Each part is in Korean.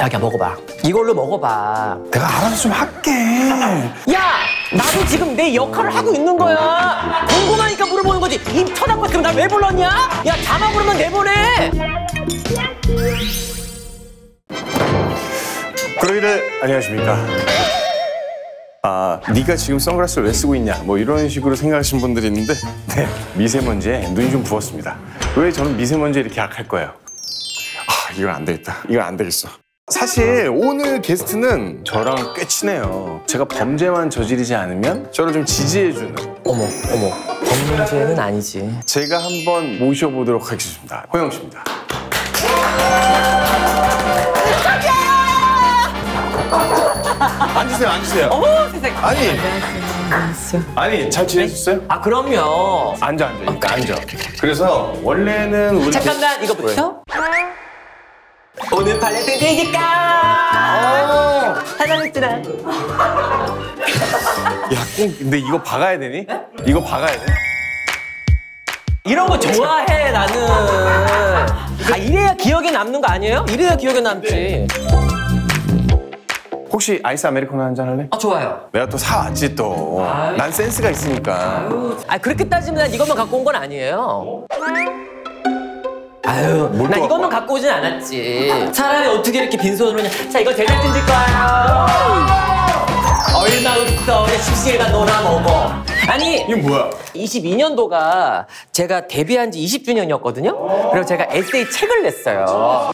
야야 먹어봐. 이걸로 먹어봐. 내가 알아서 좀 할게. 야 나도 지금 내 역할을 하고 있는 거야. 궁금하니까 물어보는 거지. 입 쳐다보고 있으면 날왜 불렀냐? 야 자막 부르면 내보내. 그러기를 안녕하십니까. 아, 네가 지금 선글라스를 왜 쓰고 있냐? 뭐 이런 식으로 생각하시는 분들이 있는데, 네, 미세먼지에 눈이 좀 부었습니다. 왜 저는 미세먼지에 이렇게 약할 거예요? 아, 이건 안 되겠다. 이건 안 되겠어. 사실 오늘 게스트는 저랑 꽤 친해요. 제가 범죄만 저지르지 않으면 저를 좀 지지해주는 어머 어머 범죄는 아니지. 제가 한번 모셔보도록 하겠습니다. 호영 씨입니다. 앉으세요, 앉으세요. 어머 세상에. 아니, 아니, 잘 지내셨어요? 아 그럼요. 앉아, 앉아, 일단 앉아. 그래서 원래는 우리 잠깐만 이거 붙여. 오늘 발레트니까 사랑했잖아. 야, 꼭 근데 이거 박아야 되니? 이거 박아야 돼? 이런 거 좋아해 나는. 아 이래야 기억에 남는 거 아니에요? 이래야 기억에 남지. 혹시 아이스 아메리카노 한 잔 할래? 아 좋아요. 내가 또 사왔지 또. 난 센스가 있으니까. 아 그렇게 따지면 난 이것만 갖고 온 건 아니에요. 아유, 뭘나또 이것만 갖고 오진 않았지. 차라리 어떻게 이렇게 빈손으로 그냥 자 이거 제작진 들 거예요. 얼마 없어, 그냥 십시일간 놀아 먹어. 아니 이건 뭐야? 22년도가 제가 데뷔한 지 20주년이었거든요. 그리고 제가 에세이 책을 냈어요.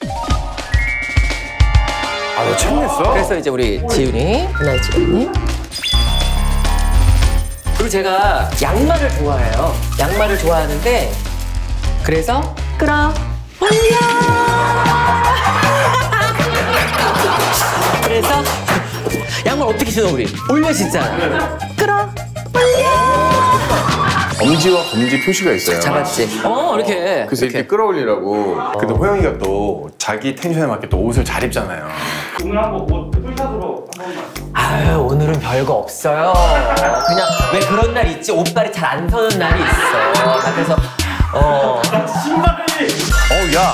아, 너책 냈어? 그래서 이제 우리 지훈이, 하나의 지훈이. 그리고 제가 양말을 좋아해요. 양말을 좋아하는데 그래서 끌어 올려. 그래서 양말 어떻게 신어 우리? 올려 신잖아. 끌어 엄지와 검지 표시가 있어요. 잡았지. 어 이렇게. 그래서 이렇게 끌어올리라고. 근데 호영이가 또 자기 텐션에 맞게 또 옷을 잘 입잖아요. 오늘 한번 뭐 풀샷으로 한 번만. 아유 오늘은 별거 없어요. 그냥 왜 그런 날 있지 옷발이 잘 안 서는 날이 있어. 나 그래서 어 신발 이 어, 야.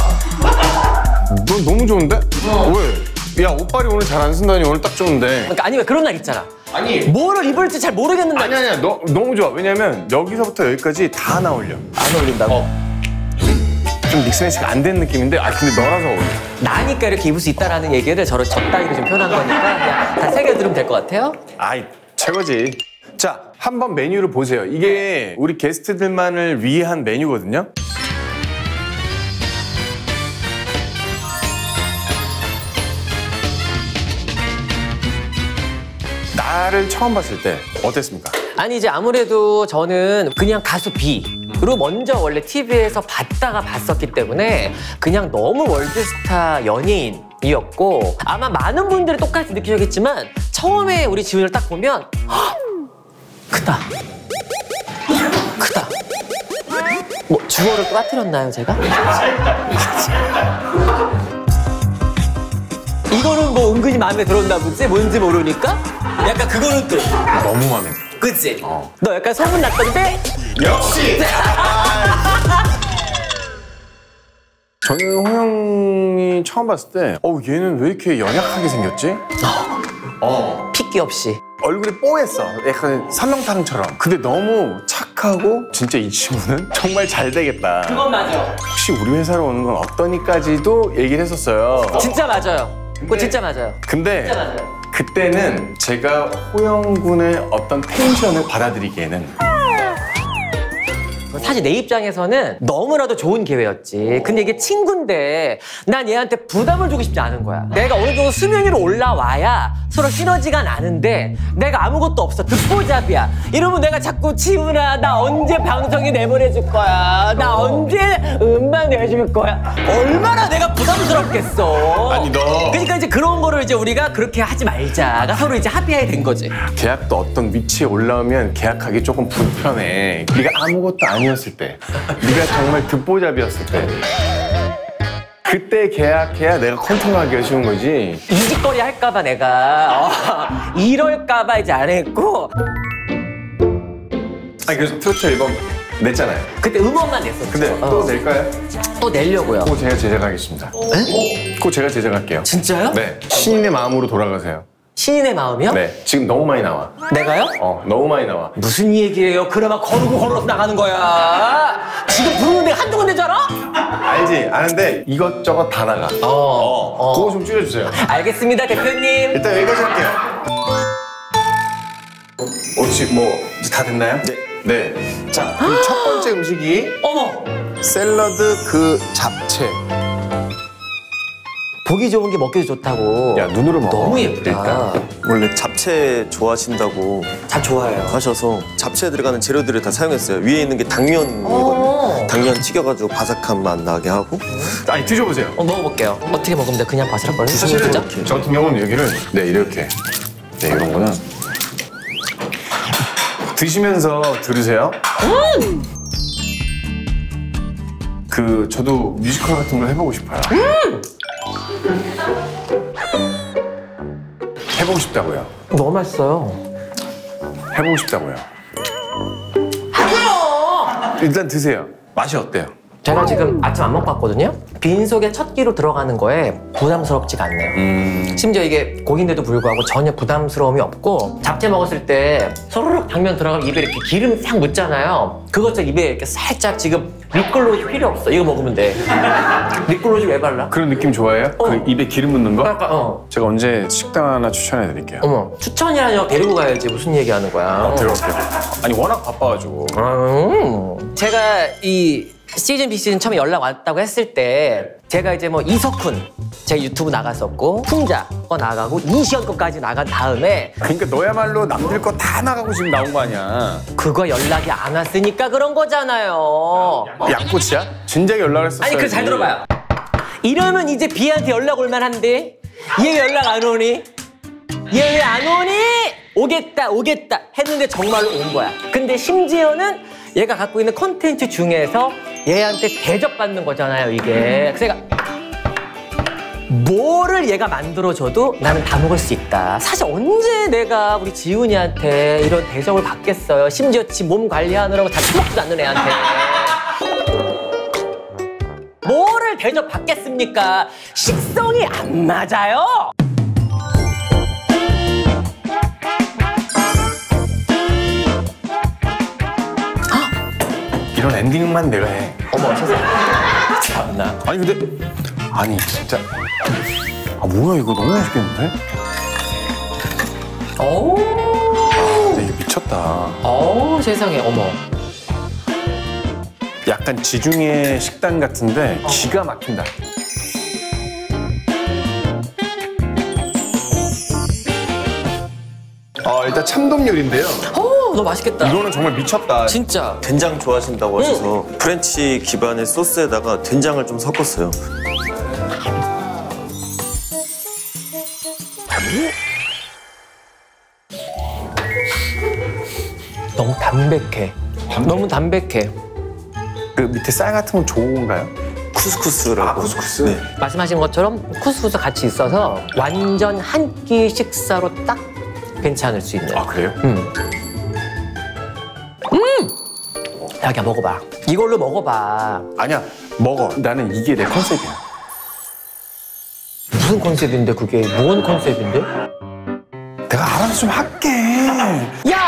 너 너무 좋은데? 왜? 야, 옷발이 오늘 잘 안 쓴다니 오늘 딱 좋은데. 그러니까 아니 왜 그런 날 있잖아. 아니. 뭐를 입을지 잘 모르겠는 날. 아니, 아니야. 너, 너무 좋아. 왜냐면 여기서부터 여기까지 다 나올려. 안 어울린다고. 좀 믹스매치가 안 된 느낌인데, 아, 근데 너라서 어울려. 나니까 이렇게 입을 수 있다라는 얘기를 저를 적당히로 좀 표현한 거니까 그냥 다 새겨 들으면 될 것 같아요. 아이, 최고지. 자, 한번 메뉴를 보세요. 이게 우리 게스트들만을 위한 메뉴거든요. 나를 처음 봤을 때 어땠습니까? 아니 이제 아무래도 저는 그냥 가수 B로 먼저 원래 TV에서 봤다가 봤었기 때문에 그냥 너무 월드스타 연예인 이었고 아마 많은 분들이 똑같이 느끼셨겠지만 처음에 우리 지훈을 딱 보면 헉! 크다 크다 뭐 주어를 또 빠뜨렸나요 제가? 이거는 뭐 은근히 마음에 들었나 보지 뭔지 모르니까 약간 그거는 또 너무 마음에 들어. 그치? 어. 너 약간 소문 났던데? 역시! 저는 호영이 처음 봤을 때, 어, 얘는 왜 이렇게 연약하게 생겼지? 어. 핏기 없이. 얼굴이 뽀했어. 약간 설렁탕처럼. 근데 너무 착하고, 진짜 이 친구는 정말 잘 되겠다. 그건 맞아. 혹시 우리 회사로 오는 건 어떠니까지도 얘기를 했었어요. 진짜 맞아요. 그거 진짜 맞아요. 근데 진짜 맞아요. 그때는 제가 호영 군의 어떤 텐션을 받아들이기에는 사실 내 입장에서는 너무나도 좋은 기회였지. 근데 이게 친구인데 난 얘한테 부담을 주고 싶지 않은 거야. 내가 어느 정도 수면 위로 올라와야 서로 시너지가 나는데 내가 아무것도 없어. 듣보잡이야. 이러면 내가 자꾸 지훈아 나 언제 방송에 내보내줄 거야. 나 언제 음반 내줄 거야. 얼마나 내가 부담스럽겠어. 아니, 너. 그러니까 이제 그런 거를 이제 우리가 그렇게 하지 말자가 서로 이제 합의하에 된 거지. 계약도 어떤 위치에 올라오면 계약하기 조금 불편해. 네가 아무것도 아니 었을 때, 네가 정말 듣보잡이었을 때, 그때 계약해야 내가 컨트롤하기가 쉬운 거지. 이직거리 할까봐 내가 어, 이럴까봐 이제 안 했고 아니 그래서 트로트 앨범 냈잖아요. 그때 음원만 냈었죠. 근데 어. 또 낼까요? 또 내려고요. 꼭 제가 제작하겠습니다. 에? 꼭 제가 제작할게요. 진짜요? 네. 시인의 마음으로 돌아가세요. 신인의 마음이요? 네. 지금 너무 많이 나와. 내가요? 어, 너무 많이 나와. 무슨 얘기예요? 그나마 거르고 걸어서 나가는 거야. 지금 부르는 데가 한두 군데잖아? 알지? 아는데 이것저것 다 나가. 어. 어. 그거 좀 줄여주세요. 알겠습니다, 대표님. 일단 여기까지 할게요. 혹시 뭐 이제 다 됐나요? 네. 네. 자, 그럼 첫 번째 음식이 어머! 샐러드 그 잡채. 보기 좋은 게 먹기도 좋다고. 야, 눈으로 먹어. 너무 예쁘다. 일단. 원래 잡채 좋아하신다고 다 좋아해요. 하셔서 잡채에 들어가는 재료들을 다 사용했어요. 위에 있는 게 당면이거든요. 어. 당면 튀겨가지고 바삭한 맛 나게 하고 아니 드셔보세요. 어, 먹어볼게요. 어떻게 먹으면 돼? 그냥 바스락거려? 사실은? 저 같은 경우는 여기를 네 이렇게 네 이런 거는 드시면서 들으세요. 그 저도 뮤지컬 같은 걸 해보고 싶어요. 해보고 싶다고요. 너무 맛있어요. 해보고 싶다고요. 일단 드세요. 맛이 어때요? 제가 지금 아침 안 먹고 왔거든요? 빈속에 첫 끼로 들어가는 거에 부담스럽지가 않네요. 심지어 이게 고기인데도 불구하고 전혀 부담스러움이 없고 잡채 먹었을 때 서르륵 당면 들어가면 입에 이렇게 기름 싹 묻잖아요. 그것도 입에 이렇게 살짝 지금 립글로즈 필요 없어. 이거 먹으면 돼. 립글로즈 왜 발라? 그런 느낌 좋아해요? 어. 그 입에 기름 묻는 거? 약간 어. 제가 언제 식당 하나 추천해 드릴게요. 어머 추천이라뇨 데리고 가야지 무슨 얘기하는 거야? 들어올게요. 아니 워낙 바빠가지고. 음. 제가 이 시즌 비시즌 처음에 연락 왔다고 했을 때 제가 이제 뭐 이석훈 제 유튜브 나갔었고 풍자 거 나가고 이시연 거까지 나간 다음에 그러니까 너야말로 남들 거 다 나가고 지금 나온 거 아니야. 그거 연락이 안 왔으니까 그런 거잖아요. 양꼬치야? 진작에 연락을 했었어요. 아니 그 잘 들어봐요. 이러면 이제 비한테 연락 올 만한데 얘 왜 연락 안 오니? 얘 왜 안 오니? 오겠다 오겠다 했는데 정말로 온 거야. 근데 심지어는 얘가 갖고 있는 콘텐츠 중에서 얘한테 대접받는 거잖아요 이게. 그래서 제가 뭐를 얘가 만들어줘도 나는 다 먹을 수 있다. 사실 언제 내가 우리 지훈이한테 이런 대접을 받겠어요. 심지어 지 몸 관리하느라고 다 처먹지도 않는 애한테. 뭐를 대접받겠습니까? 식성이 안 맞아요. 이런 엔딩만 내가 해. 어머 세상에. 참나. 아니 근데 아니 진짜 아 뭐야 이거 너무 맛있겠는데? 오. 근데 이게 미쳤다. 오 세상에 어머. 약간 지중해 식당 같은데 기가 막힌다. 아 일단 참돔 요리인데요. 오 너무 맛있겠다. 이거는 정말 미쳤다. 진짜. 된장 좋아하신다고 하셔서 프렌치 기반의 소스에다가 된장을 좀 섞었어요. 너무 담백해. 너무 담백해. 그 밑에 쌀 같은 건 좋은가요? 쿠스쿠스라고. 아, 쿠스쿠스? 네. 말씀하신 것처럼 쿠스쿠스 같이 있어서 완전 한 끼 식사로 딱 괜찮을 수 있는. 아 그래요? 음. 음! 야, 그냥 먹어봐. 이걸로 먹어봐. 아니야 먹어. 나는 이게 내 컨셉이야. 무슨 컨셉인데 그게? 뭔 컨셉인데? 내가 알아서 좀 할게. 야!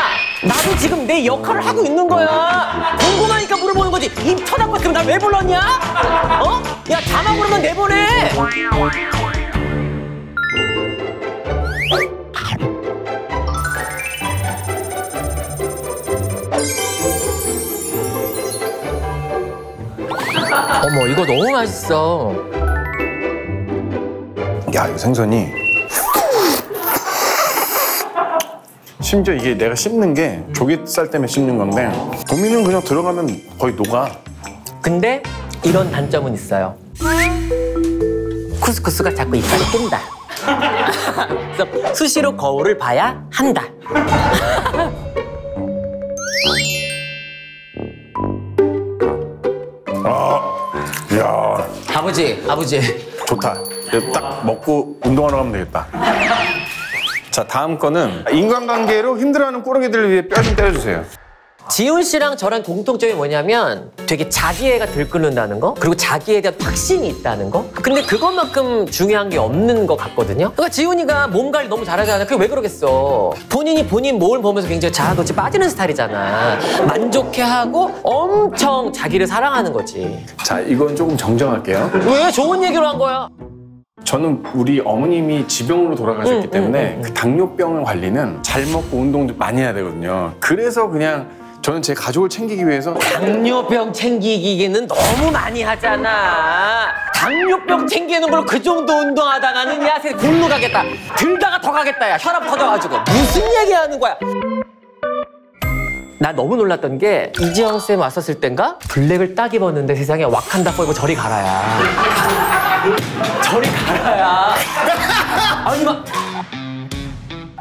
나도 지금 내 역할을 하고 있는 거야. 궁금하니까 물어보는 거지. 입 쳐다보 으면 날 왜 불렀냐? 어? 야, 자막 부르면 내보내. 어머, 이거 너무 맛있어. 야 이거 생선이 심지어 이게 내가 씹는 게 조개살 때문에 씹는 건데 도미는 그냥 들어가면 거의 녹아. 근데 이런 단점은 있어요. 쿠스쿠스가 자꾸 이빨이 낀다. 그래서 수시로 거울을 봐야 한다. 아버지, 아버지. 좋다. 딱 먹고 운동하러 가면 되겠다. 자 다음 거는 인간관계로 힘들어하는 꾸러기들을 위해 뼈 좀 때려주세요. 지훈 씨랑 저랑 공통점이 뭐냐면 되게 자기애가 들끓는다는 거 그리고 자기에 대한 확신이 있다는 거. 근데 그것만큼 중요한 게 없는 것 같거든요. 그러니까 지훈이가 몸 관리 너무 잘하잖아. 그게 왜 그러겠어? 본인이 본인 몸을 보면서 굉장히 자아도취 빠지는 스타일이잖아. 만족해하고 엄청 자기를 사랑하는 거지. 자, 이건 조금 정정할게요. 왜 좋은 얘기로 한 거야? 저는 우리 어머님이 지병으로 돌아가셨기 응, 때문에 응, 응, 그 당뇨병 관리는 잘 먹고 운동 도 많이 해야 되거든요. 그래서 그냥 저는 제 가족을 챙기기 위해서 당뇨병 챙기기는 너무 많이 하잖아. 당뇨병 챙기는 걸 그 정도 운동하다가는 야, 새 골로 가겠다. 들다가 더 가겠다. 야, 혈압 터져가지고. 무슨 얘기 하는 거야? 나 너무 놀랐던 게 이지영 쌤 왔었을 땐가 블랙을 딱 입었는데 세상에 와칸다 포이고 저리 가라야. 저리 가라야. 아니 막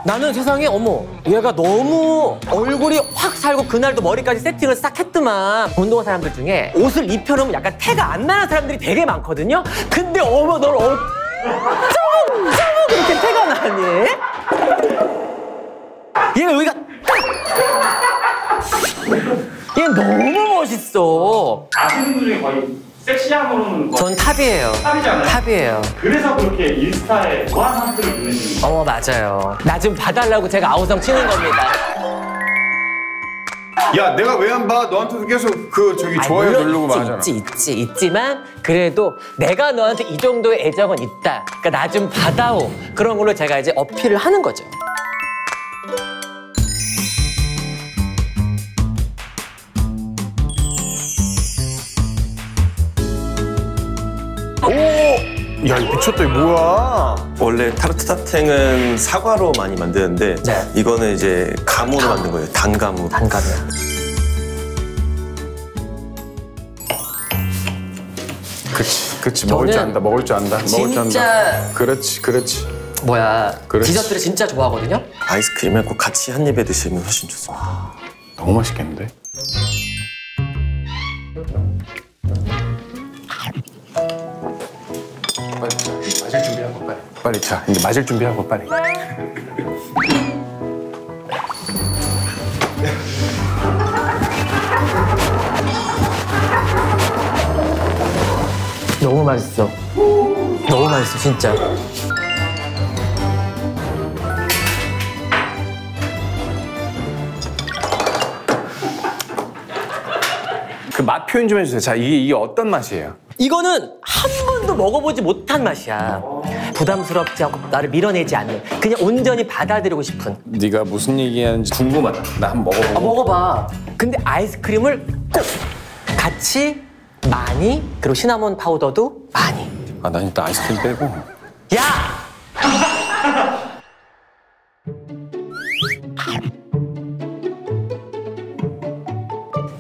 나는 세상에 어머 얘가 너무 얼굴이 확 살고 그날도 머리까지 세팅을 싹 했더만 운동한 사람들 중에 옷을 입혀놓으면 약간 태가 안 나는 사람들이 되게 많거든요 근데 어머 널 어쩜 어쩜 그렇게 태가 나니? 얘가 여기가 딱! 얘 너무 멋있어 아시는 분 중에 거의 섹시함으로는 전 탑이에요 탑이잖아요. 탑이에요 그래서 그렇게 인스타에 무한 함수를 보내시는 거예요. 어머 맞아요 나 좀 봐달라고 제가 아우성 치는 겁니다 야, 내가 왜 안 봐? 너한테도 계속 그 저기 아니, 좋아요 물론 누르고 있지, 말하잖아. 있지, 있지, 있지만 그래도 내가 너한테 이 정도의 애정은 있다. 그러니까 나 좀 봐다오. 그런 걸로 제가 이제 어필을 하는 거죠. 오! 야, 미쳤다. 이거 뭐야? 원래 타르트 타탱은 사과로 많이 만드는데 네. 이거는 이제 감으로 만든 거예요. 단감으로. 단감이야. 그치, 그치. 먹을 줄 안다. 먹을 줄 안다. 먹을 줄 진짜- 안다. 그렇지, 그렇지. 뭐야? 그렇지. 디저트를 진짜 좋아하거든요. 아이스크림에 꼭 같이 한 입에 드시면 훨씬 좋습니다. 너무 맛있겠는데? 빨리. 차. 이제 맞을 준비하고 빨리. 너무 맛있어. 너무 맛있어, 진짜. 그 맛 표현 좀 해주세요. 자, 이게, 이게 어떤 맛이에요? 이거는 한 번도 먹어보지 못한 맛이야. 부담스럽지 않고 나를 밀어내지 않는 그냥 온전히 받아들이고 싶은 네가 무슨 얘기하는지 궁금하다. 나 한번 먹어보고. 아, 먹어봐. 근데 아이스크림을 꼭 같이 많이 그리고 시나몬 파우더도 많이. 아, 난 일단 아이스크림 빼고. 야!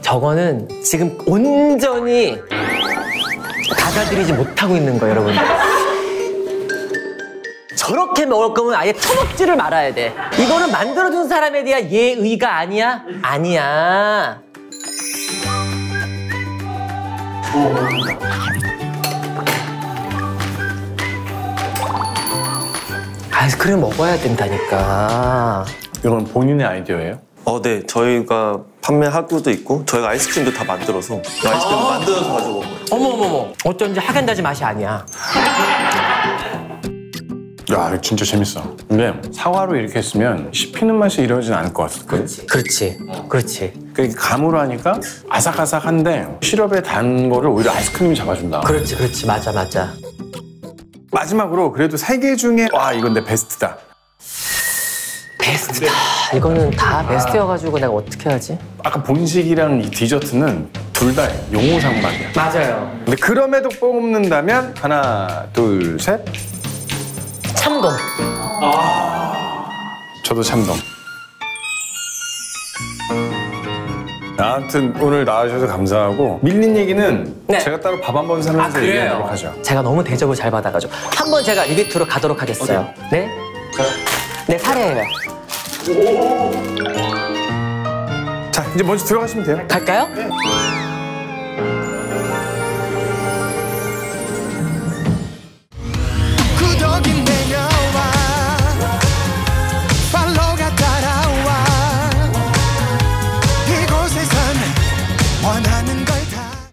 저거는 지금 온전히 받아들이지 못하고 있는 거예요, 여러분. 저렇게 먹을 거면 아예 처먹지를 말아야 돼. 이거는 만들어준 사람에 대한 예의가 아니야? 아니야. 아이스크림 먹어야 된다니까. 이건 본인의 아이디어예요? 어, 네. 저희가 판매하고도 있고 저희가 아이스크림도 다 만들어서 아이스크림 을 만들어서 가지고 온 거예요. 어머머머, 어쩐지 하겐다즈 맛이 아니야. 야, 진짜 재밌어. 근데 사과로 이렇게 했으면 씹히는 맛이 이러진 않을 것 같거든. 그렇지, 그렇지. 그러니까 감으로 하니까 아삭아삭한데 시럽에 단 거를 오히려 아이스크림이 잡아준다. 그렇지, 그렇지. 맞아, 맞아. 마지막으로 그래도 세 개 중에 와 이건 내 베스트다. 베스트다. 이거는 다 베스트여가지고 내가 어떻게 하지? 아까 본식이랑 이 디저트는 둘 다 용호상박이야. 맞아요. 근데 그럼에도 뽑는다면 하나, 둘, 셋. 참돔. 저도 참돔. 아무튼 오늘 나와주셔서 감사하고 밀린 얘기는 네. 제가 따로 밥 한 번 사면서 얘기하도록 하죠. 제가 너무 대접을 잘 받아가지고 한 번 제가 리뷰트로 가도록 하겠어요. 네? 네, 사례예요. 자 이제 먼저 들어가시면 돼요. 갈까요?